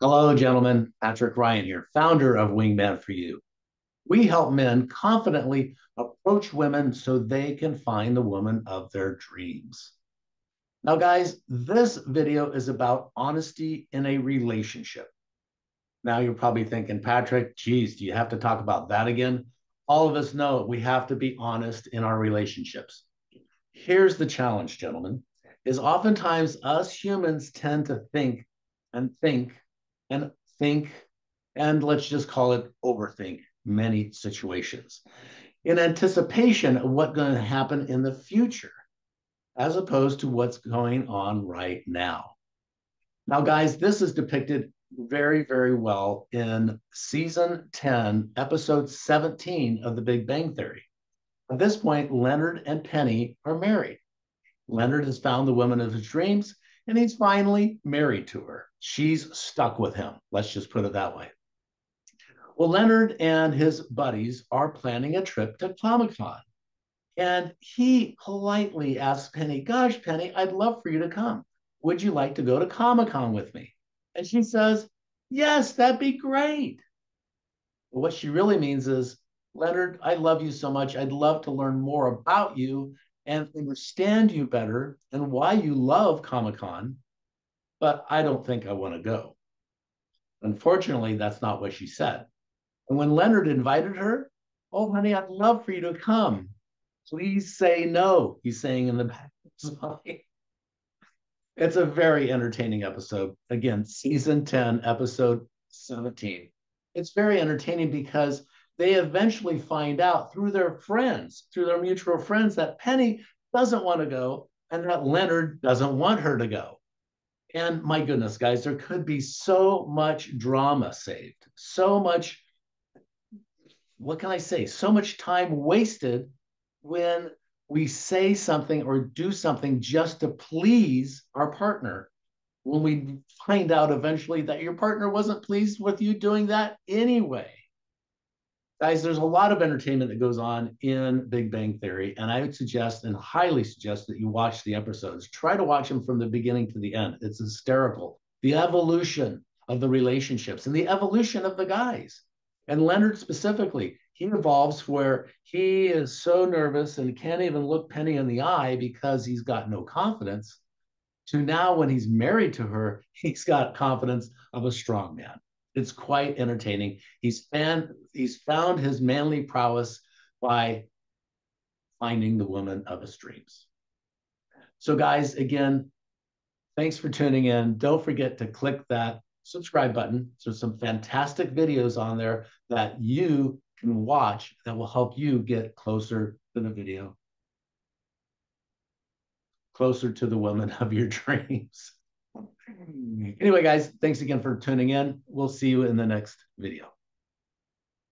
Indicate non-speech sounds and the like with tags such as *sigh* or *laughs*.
Hello, gentlemen. Patrick Ryan here, founder of Wingman for You. We help men confidently approach women so they can find the woman of their dreams. Now, guys, this video is about honesty in a relationship. Now, you're probably thinking, Patrick, geez, do you have to talk about that again? All of us know we have to be honest in our relationships. Here's the challenge, gentlemen, is oftentimes us humans tend to think and think and think, and let's just call it overthink many situations in anticipation of what's going to happen in the future, as opposed to what's going on right now. Now, guys, this is depicted very, very well in season 10, episode 17 of The Big Bang Theory. At this point, Leonard and Penny are married. Leonard has found the woman of his dreams and he's finally married to her. She's stuck with him. Let's just put it that way. Well, Leonard and his buddies are planning a trip to Comic Con. And he politely asks Penny, Gosh, Penny, I'd love for you to come. Would you like to go to Comic Con with me? And she says, Yes, that'd be great. But what she really means is, Leonard, I love you so much. I'd love to learn more about you and understand you better and why you love Comic Con, but I don't think I want to go. Unfortunately, that's not what she said. And when Leonard invited her, oh, honey, I'd love for you to come. Please say no, he's saying in the back. *laughs* It's a very entertaining episode. Again, season 10, episode 17. It's very entertaining because they eventually find out through their friends, through their mutual friends, that Penny doesn't want to go and that Leonard doesn't want her to go. And my goodness, guys, there could be so much drama saved, so much, what can I say? So much time wasted when we say something or do something just to please our partner. When we find out eventually that your partner wasn't pleased with you doing that anyway guys, there's a lot of entertainment that goes on in Big Bang Theory, and I would suggest and highly suggest that you watch the episodes. Try to watch them from the beginning to the end. It's hysterical. The evolution of the relationships and the evolution of the guys. And Leonard specifically, he evolves where he is so nervous and can't even look Penny in the eye because he's got no confidence. To now, when he's married to her, *laughs* he's got confidence of a strong man. It's quite entertaining. He's found, he's found his manly prowess by finding the woman of his dreams. So, guys, again, thanks for tuning in. Don't forget to click that subscribe button. There's some fantastic videos on there that you can watch that will help you get closer to the video, closer to the woman of your *laughs* dreams. Anyway, guys, thanks again for tuning in. We'll see you in the next video.